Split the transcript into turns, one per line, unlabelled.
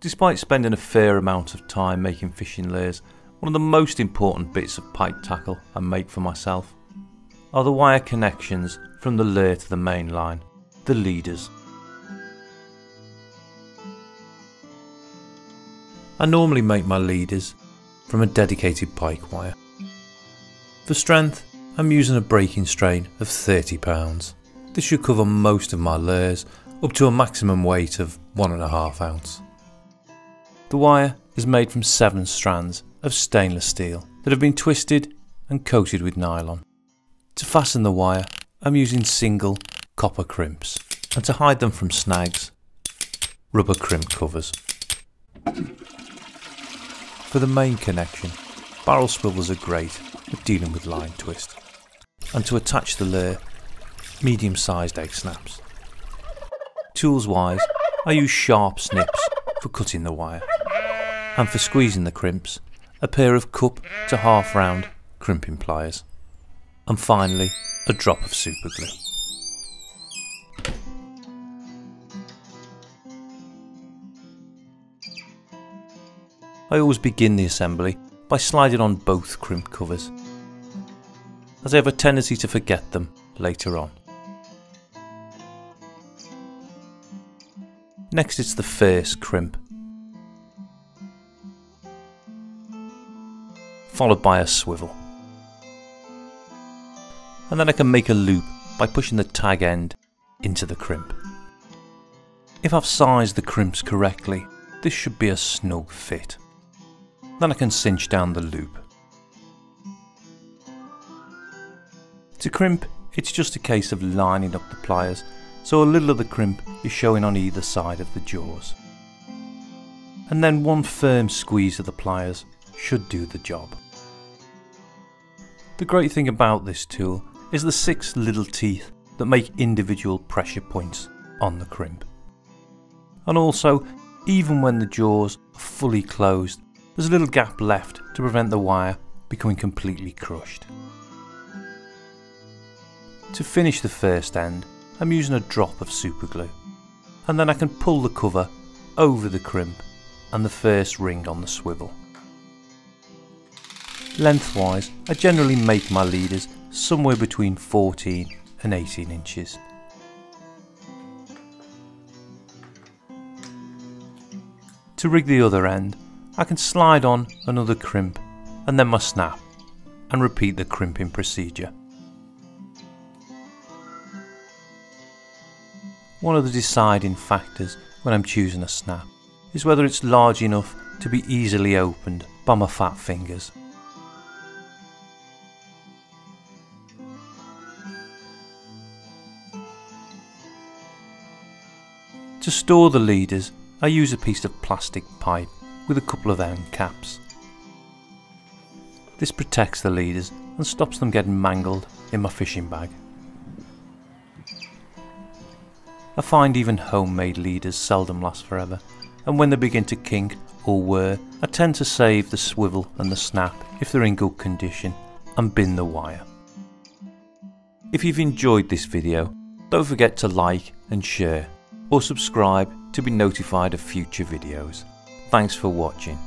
Despite spending a fair amount of time making fishing lures, one of the most important bits of pike tackle I make for myself are the wire connections from the lure to the main line, the leaders. I normally make my leaders from a dedicated pike wire. For strength, I'm using a breaking strain of 30 pounds. This should cover most of my lures up to a maximum weight of 1.5 ounce. The wire is made from seven strands of stainless steel that have been twisted and coated with nylon. To fasten the wire, I'm using single copper crimps, and to hide them from snags, rubber crimp covers. For the main connection, barrel swivels are great at dealing with line twist. And to attach the lure, medium sized egg snaps. Tools wise, I use sharp snips for cutting the wire and for squeezing the crimps, a pair of cup to half round crimping pliers, and finally a drop of super glue. I always begin the assembly by sliding on both crimp covers, as I have a tendency to forget them later on. Next it's the first crimp followed by a swivel. And then I can make a loop by pushing the tag end into the crimp. If I've sized the crimps correctly, this should be a snug fit. Then I can cinch down the loop. To crimp, it's just a case of lining up the pliers so a little of the crimp is showing on either side of the jaws. And then one firm squeeze of the pliers should do the job. The great thing about this tool is the six little teeth that make individual pressure points on the crimp. And also, even when the jaws are fully closed, there's a little gap left to prevent the wire becoming completely crushed. To finish the first end, I'm using a drop of super glue, and then I can pull the cover over the crimp and the first ring on the swivel. Lengthwise, I generally make my leaders somewhere between 14 and 18 inches. To rig the other end, I can slide on another crimp and then my snap and repeat the crimping procedure. One of the deciding factors when I'm choosing a snap is whether it's large enough to be easily opened by my fat fingers. To store the leaders, I use a piece of plastic pipe with a couple of end caps. This protects the leaders and stops them getting mangled in my fishing bag. I find even homemade leaders seldom last forever, and when they begin to kink or whir, I tend to save the swivel and the snap if they're in good condition and bin the wire. If you've enjoyed this video, don't forget to like and share or subscribe to be notified of future videos. Thanks for watching.